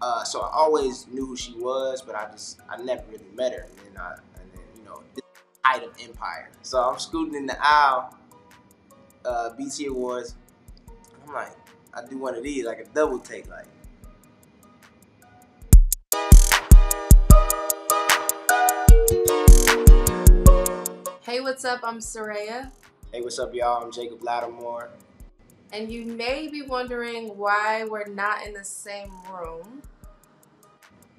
Uh, so I always knew who she was, but I just I never really met her. And then I and then you know this height of empire. So I'm scooting in the aisle, uh, BET Awards. I'm like, I do one of these, like a double take, like. Hey, what's up? I'm Serayah. Hey, what's up, y'all? I'm Jacob Latimore. And you may be wondering why we're not in the same room.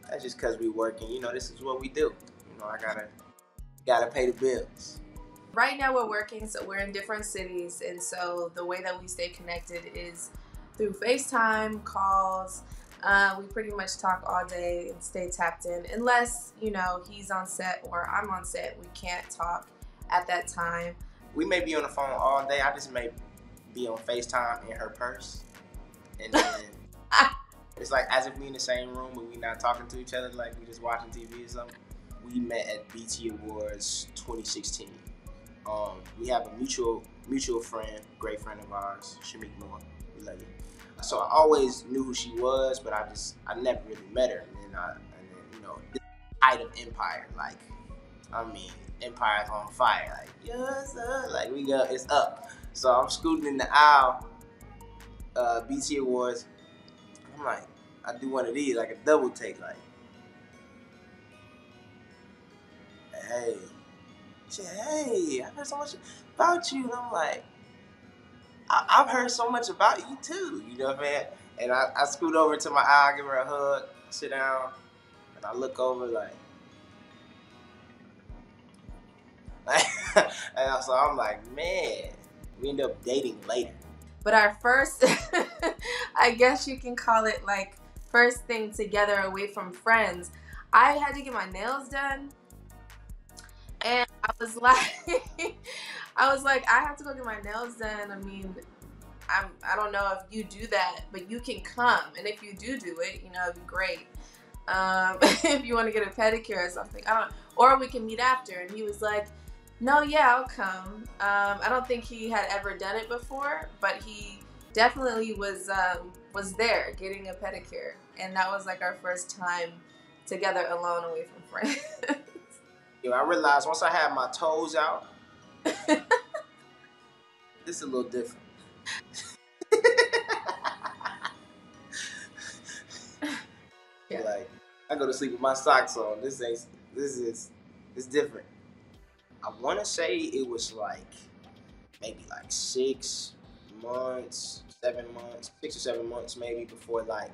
That's just because we working. You know, this is what we do. You know, I gotta gotta pay the bills. Right now we're working, so we're in different cities, and so the way that we stay connected is through FaceTime calls. Uh, we pretty much talk all day and stay tapped in, unless you know he's on set or I'm on set. We can't talk at that time. We may be on the phone all day. I just may be on FaceTime in her purse, and then it's like as if we in the same room, but we not talking to each other, like we just watching TV or something. We met at BET Awards 2016. Um, we have a mutual mutual friend, great friend of ours, Shameik Moore. We love you. So I always knew who she was, but I just I never really met her. And then I, and then you know, this height of empire, like I mean, empire's on fire. Like yes, sir. like we go, it's up. So I'm scooting in the aisle, uh, BET Awards. I'm like, I do one of these, like a double take, like. Hey, she hey, I heard so much about you. And I'm like, I- have heard so much about you too. You know what I mean? And I, I scoot over to my aisle, give her a hug, sit down, and I look over like, and so I'm like, man, we end up dating later. But our first, I guess you can call it like first thing together away from friends. I had to get my nails done. And I was like, I was like, I have to go get my nails done. I mean, I'm, I don't know if you do that, but you can come. And if you do do it, you know, it'd be great. Um, if you want to get a pedicure or something, I don't, or we can meet after. And he was like, no, yeah, I'll come. Um, I don't think he had ever done it before, but he definitely was um, was there getting a pedicure, and that was like our first time together alone away from friends. you know, I realized once I had my toes out, this is a little different. yeah. Like I go to sleep with my socks on. This ain't. This is. It's different. I want to say it was like maybe like six months, seven months, six or seven months maybe before like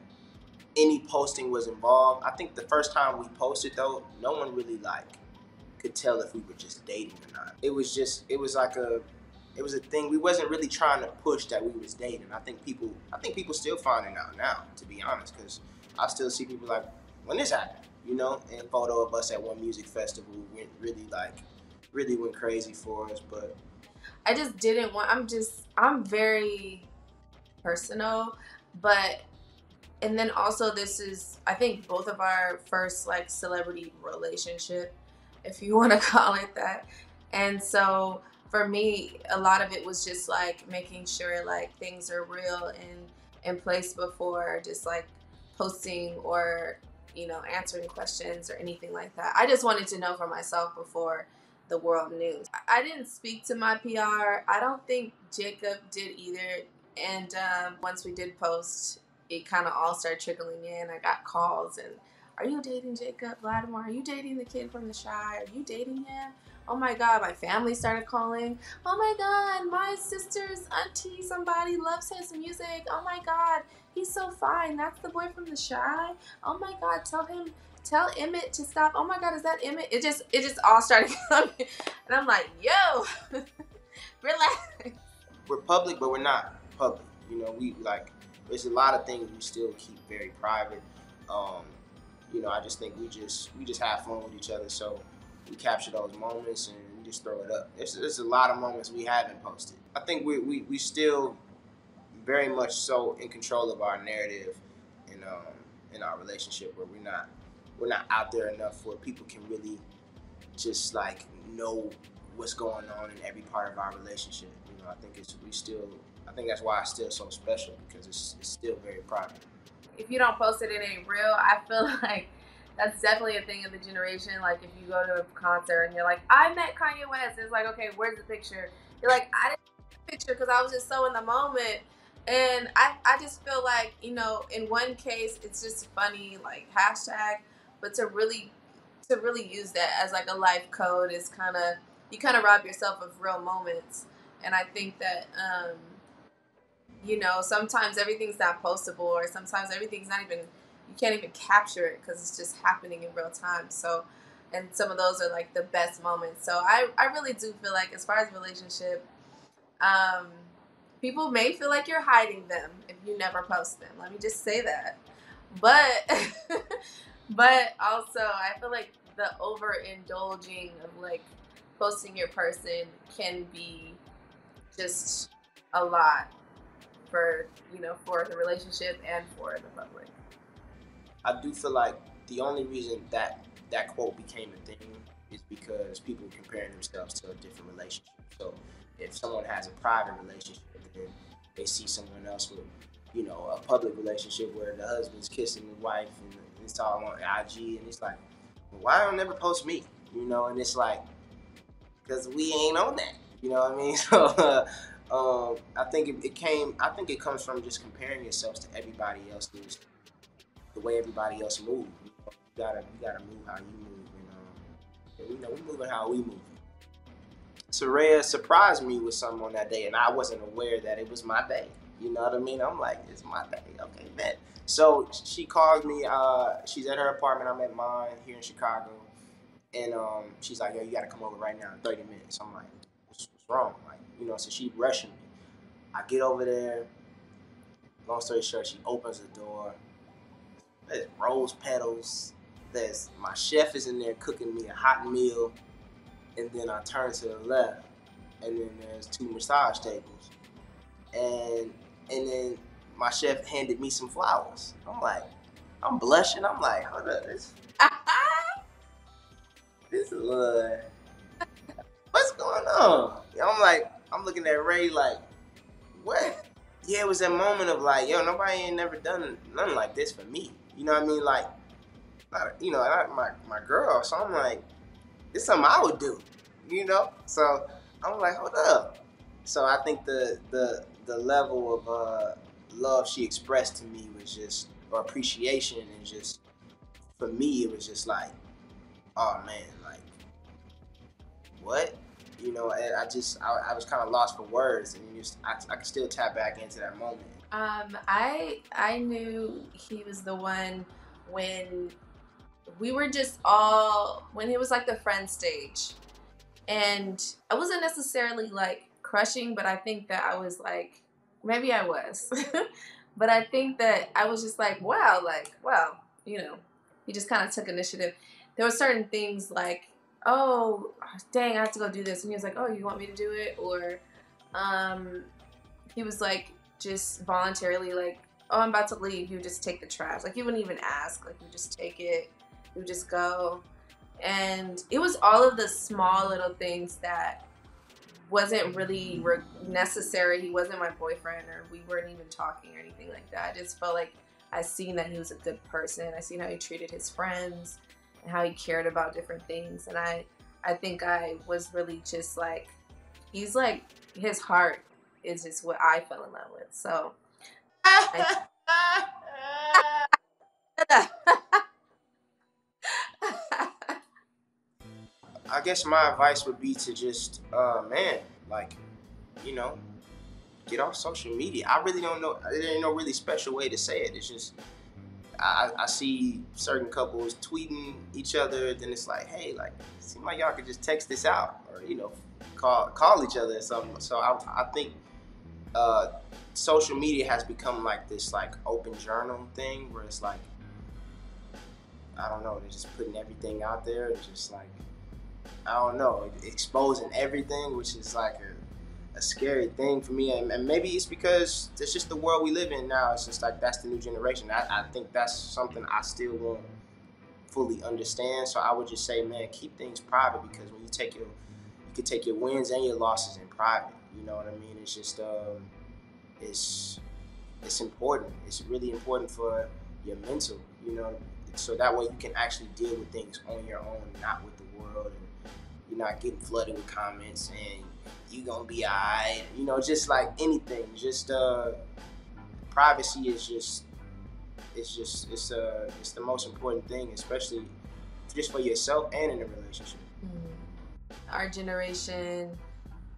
any posting was involved. I think the first time we posted though, no one really like could tell if we were just dating or not. It was just it was like a it was a thing. We wasn't really trying to push that we was dating. I think people I think people still finding out now, to be honest, because I still see people like when this happened, you know, and photo of us at one music festival went really like really went crazy for us, but I just didn't want. I'm just I'm very personal, but and then also this is I think both of our first like celebrity relationship, if you want to call it that, and so for me a lot of it was just like making sure like things are real and in place before just like posting or you know answering questions or anything like that. I just wanted to know for myself before the world news. I didn't speak to my PR. I don't think Jacob did either. And um, once we did post, it kind of all started trickling in. I got calls and, are you dating Jacob Latimore? Are you dating the kid from the Chi? Are you dating him? Oh my God, my family started calling. Oh my God, my sister's auntie, somebody loves his music. Oh my God, he's so fine. That's the boy from the Chi. Oh my God, tell him tell Emmett to stop. Oh my God, is that Emmett? It just it just all started coming, and I'm like, yo, relax. We're public, but we're not public. You know, we like there's a lot of things we still keep very private. Um, you know, I just think we just we just have fun with each other, so we capture those moments and we just throw it up. There's, there's a lot of moments we haven't posted. I think we we, we still very much so in control of our narrative in um, in our relationship where we're not we're not out there enough where people can really just like know what's going on in every part of our relationship. You know, I think it's we still I think that's why it's still so special because it's, it's still very private. if you don't post it, it ain't real. I feel like that's definitely a thing of the generation. Like if you go to a concert and you're like, I met Kanye West, it's like, okay, where's the picture? You're like, I didn't picture because I was just so in the moment. And I, I just feel like, you know, in one case it's just funny, like hashtag, but to really to really use that as like a life code is kind of you kind of rob yourself of real moments. And I think that um, you know sometimes everything's not postable, or sometimes everything's not even you can't even capture it because it's just happening in real time. So, and some of those are like the best moments. So I I really do feel like as far as relationship um, people may feel like you're hiding them if you never post them. Let me just say that. But but also I feel like the overindulging of like posting your person can be just a lot for you know for the relationship and for the public. I do feel like the only reason that that quote became a thing is because people comparing themselves to a different relationship. So if someone has a private relationship then they see someone else with, you know, a public relationship where the husband's kissing the wife and it's all on IG and it's like, why don't never post me? You know, and it's like, because we ain't on that. You know what I mean? So uh, um, I think it, it, came. I think it comes from just comparing yourselves to everybody else's, the way everybody else moves. You, know, you gotta you gotta move how you move, and, and you know we moving how we move. Serayah surprised me with something on that day, and I wasn't aware that it was my day. You know what I mean? I'm like, it's my day. Okay, bet. So she calls me. Uh, she's at her apartment. I'm at mine here in Chicago, and um, she's like, "Yo, you gotta come over right now in 30 minutes." I'm like, "What's, what's wrong?" Like, you know, so she rushing me. I get over there. Long story short, she opens the door. There's rose petals. There's my chef is in there cooking me a hot meal and then I turn to the left, and then there's two massage tables, and and then my chef handed me some flowers. I'm like, I'm blushing. I'm like, hold up, this, this is little, what's going on? I'm like, I'm looking at Ray like, what? Yeah, it was that moment of like, yo, nobody ain't never done nothing like this for me. You know what I mean? Like, not, you know, not my my girl. So I'm like, it's something I would do, you know. So I'm like, hold up. So I think the the the level of uh, love she expressed to me was just, or appreciation, and just for me, it was just like, oh man, like what? You know, and I just I, I was kind of lost for words, and just I, I could still tap back into that moment. Um, I I knew he was the one when we were just all when it was like the friend stage and i wasn't necessarily like crushing but i think that i was like maybe i was. But i think that i was just like wow like wow you know he just kind of took initiative. There were certain things like oh dang i have to go do this. And he was like oh you want me to do it? Or um he was like just voluntarily like oh i'm about to leave. You just take the trash. Like he wouldn't even ask. Like you just take it. Would just go. And it was all of the small little things that wasn't really re- necessary. He wasn't my boyfriend, or we weren't even talking or anything like that. I just felt like I seen that he was a good person. I seen how he treated his friends and how he cared about different things. And I, I think I was really just like, he's like his heart is just what I fell in love with. So. I, I guess my advice would be to just, uh, man, like, you know, get off social media. I really don't know. There ain't no really special way to say it. It's just, I, I see certain couples tweeting each other. Then it's like, hey, like, it seems like y'all could just text this out, or you know, call call each other or something. So I, I think uh, social media has become like this like open journal thing where it's like, I don't know, they're just putting everything out there. It's just like I don't know, exposing everything, which is like a, a scary thing for me. And, and, maybe it's because it's just the world we live in now. It's just like that's the new generation. I, I think that's something I still won't fully understand. So I would just say, man, keep things private because when you take your, you could take your wins and your losses in private. You know what I mean? It's just, um, it's, it's important. It's really important for your mental. You know, so that way you can actually deal with things on your own, not with the world, and you're not getting flooded with comments and you gonna be alright. You know, just like anything, just uh, privacy is just it's just it's uh it's the most important thing, especially just for yourself and in a relationship. Mm-hmm. Our generation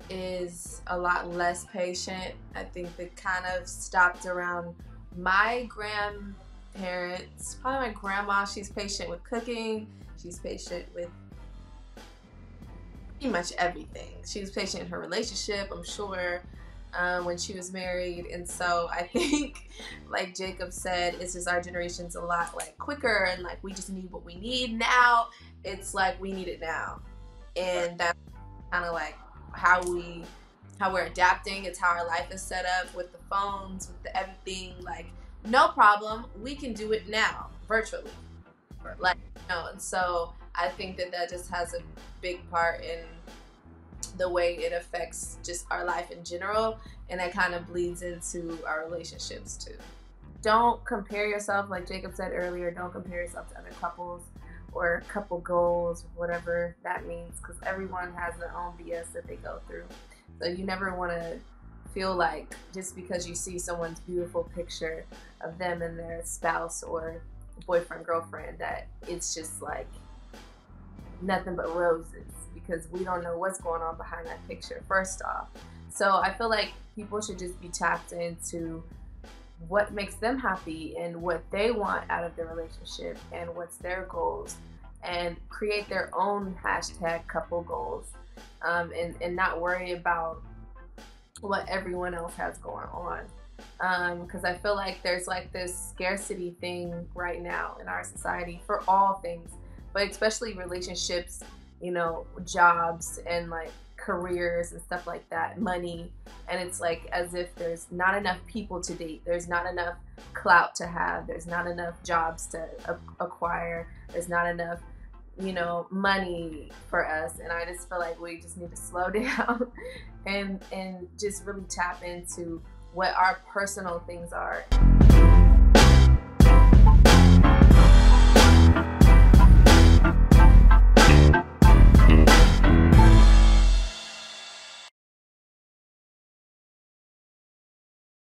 is a lot less patient. I think that kind of stopped around my grandparents, probably my grandma. She's patient with cooking. She's patient with pretty much everything. She was patient in her relationship, I'm sure, um, when she was married. And so I think, like Jacob said, it's just our generation's a lot like quicker and like we just need what we need now. It's like we need it now. And that's kind of like how we how we're adapting. It's how our life is set up with the phones, with the everything. Like, no problem. We can do it now, virtually. Like, you know, and so I think that that just has a big part in the way it affects just our life in general, and that kind of bleeds into our relationships too. Don't compare yourself, like Jacob said earlier, don't compare yourself to other couples or couple goals, whatever that means, because everyone has their own BS that they go through. So you never want to feel like just because you see someone's beautiful picture of them and their spouse or boyfriend, girlfriend, that it's just like nothing but roses because we don't know what's going on behind that picture, first off. So I feel like people should just be tapped into what makes them happy and what they want out of their relationship and what's their goals and create their own hashtag couple goals um, and, and not worry about what everyone else has going on because um, I feel like there's like this scarcity thing right now in our society for all things but especially relationships, you know, jobs and like careers and stuff like that, money. And it's like as if there's not enough people to date, there's not enough clout to have, there's not enough jobs to acquire, there's not enough you know money for us. And i just feel like we just need to slow down and and just really tap into what our personal things are